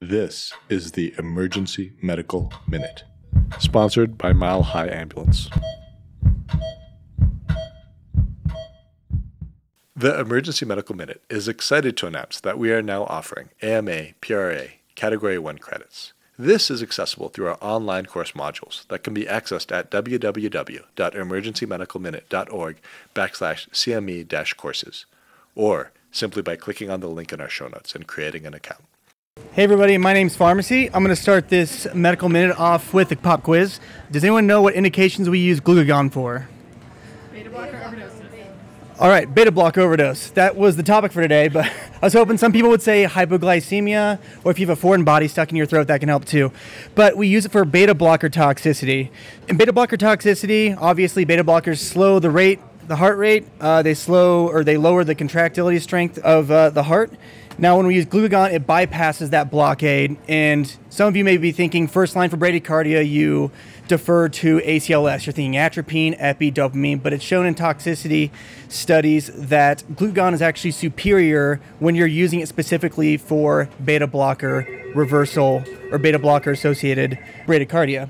This is the Emergency Medical Minute, sponsored by Mile High Ambulance. The Emergency Medical Minute is excited to announce that we are now offering AMA PRA Category 1 credits. This is accessible through our online course modules that can be accessed at www.emergencymedicalminute.org backslash CME-courses, or simply by clicking on the link in our show notes and creating an account. Hey everybody, my name's Pharmacy. I'm going to start this medical minute off with a pop quiz. Does anyone know what indications we use glucagon for? Beta blocker overdose. All right, beta blocker overdose. That was the topic for today, but I was hoping some people would say hypoglycemia, or if you have a foreign body stuck in your throat, that can help too. But we use it for beta blocker toxicity. And beta blocker toxicity, obviously, beta blockers slow the rate, the heart rate. Uh, they slow or they lower the contractility strength of uh, the heart. Now, when we use glucagon, it bypasses that blockade. And some of you may be thinking, first line for bradycardia, you defer to ACLS. You're thinking atropine, epi, dopamine, but it's shown in toxicity studies that glucagon is actually superior when you're using it specifically for beta blocker reversal or beta blocker associated bradycardia.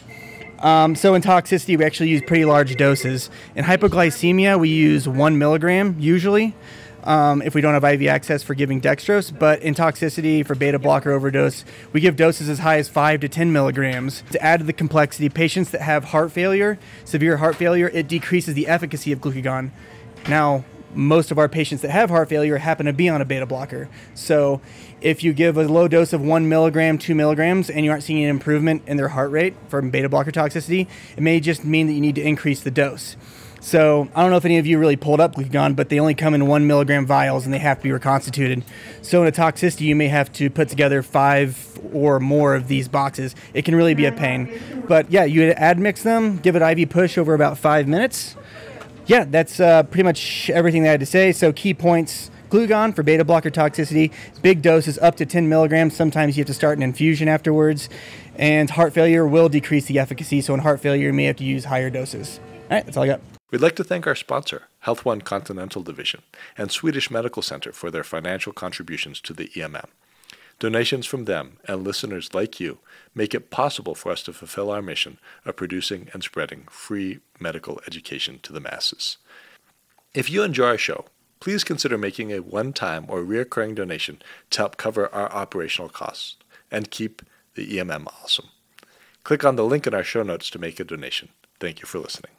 Um, so in toxicity, we actually use pretty large doses. In hypoglycemia, we use one milligram usually um, if we don't have IV access for giving dextrose. But in toxicity for beta blocker overdose, we give doses as high as 5 to 10 milligrams. To add to the complexity, patients that have heart failure, severe heart failure, it decreases the efficacy of glucagon. Now, most of our patients that have heart failure happen to be on a beta blocker. So, if you give a low dose of one milligram, two milligrams, and you aren't seeing an improvement in their heart rate from beta blocker toxicity, it may just mean that you need to increase the dose. So I don't know if any of you really pulled up glucagon, but they only come in one milligram vials and they have to be reconstituted. So in a toxicity, you may have to put together five or more of these boxes. It can really be a pain. But yeah, you admix them, give it IV push over about five minutes. Yeah, that's uh, pretty much everything they had to say. So key points. Glucagon for beta blocker toxicity, big doses up to 10 milligrams. Sometimes you have to start an infusion afterwards. And heart failure will decrease the efficacy. So in heart failure, you may have to use higher doses. All right, that's all I got. We'd like to thank our sponsor, Health One Continental Division, and Swedish Medical Center for their financial contributions to the EMM. Donations from them and listeners like you make it possible for us to fulfill our mission of producing and spreading free medical education to the masses. If you enjoy our show, please consider making a one time or recurring donation to help cover our operational costs and keep the EMM awesome. Click on the link in our show notes to make a donation. Thank you for listening.